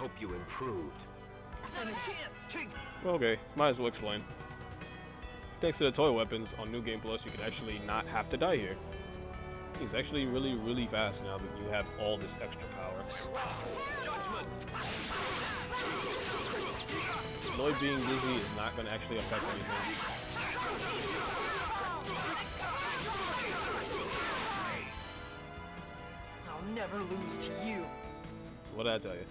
hope you improved. Okay, might as well explain. Thanks to the toy weapons on New Game Plus, you can actually not have to die here. He's actually really, really fast now that you have all this extra power. Lloyd being dizzy is not going to actually affect anything. I'll never lose to you. What did I tell you?